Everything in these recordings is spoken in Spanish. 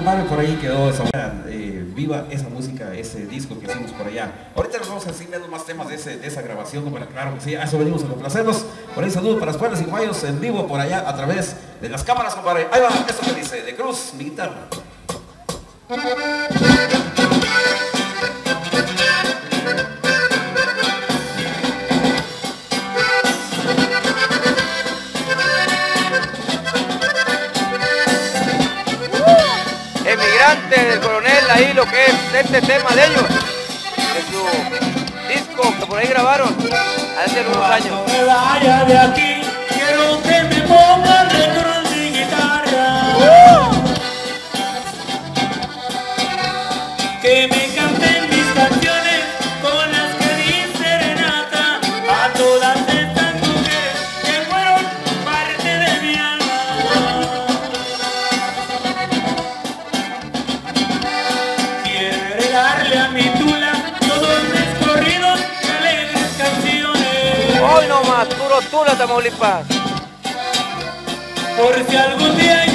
Bueno, por ahí quedó esa eh, viva esa música, ese disco que hicimos por allá. Ahorita nos vamos a seguir viendo más temas de, ese, de esa grabación, compadre. Claro que sí, a eso venimos a complacernos. Por ahí saludo para las escuelas y guayos en vivo por allá a través de las cámaras, compadre. Ahí va, esto que dice, de Cruz, mi guitarra. Del coronel ahí lo que es este tema de ellos, de su disco que por ahí grabaron hace unos años. Hoy nomás, puro Tula, Tamaulipas. Por si algún día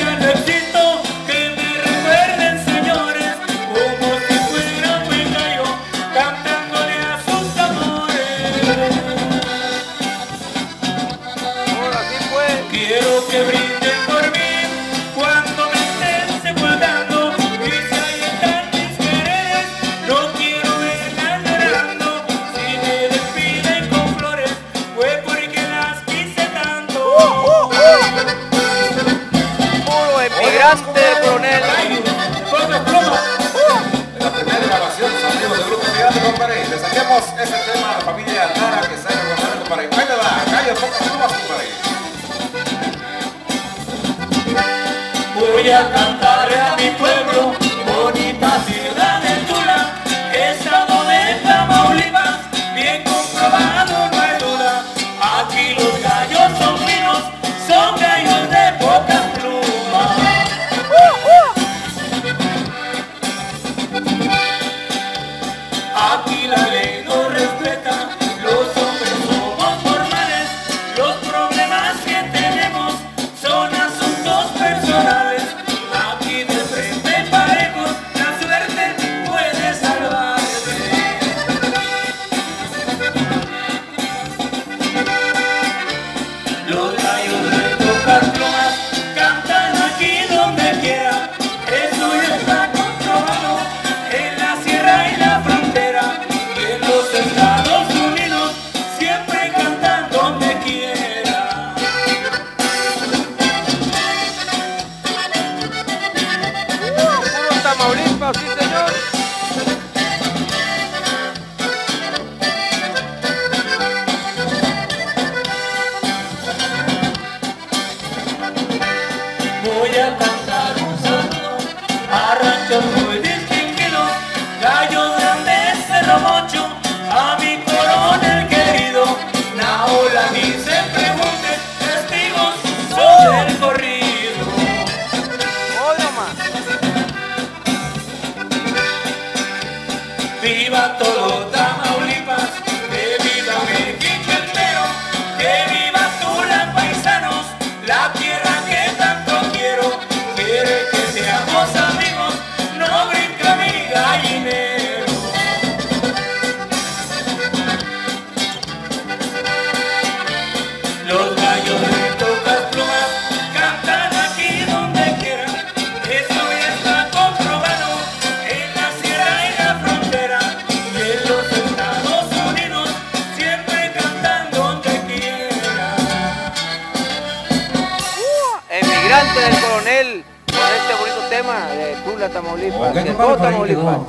la primera grabación, los amigos del grupo Migrante, compadre. Le saquemos ese tema a la familia Lara que está en el guardadero, compadre. Ahí le va, calla, pocas plumas, compadre. Voy a cantarle a Emigrante del coronel con este bonito tema de Tula, Tamaulipas. De todo.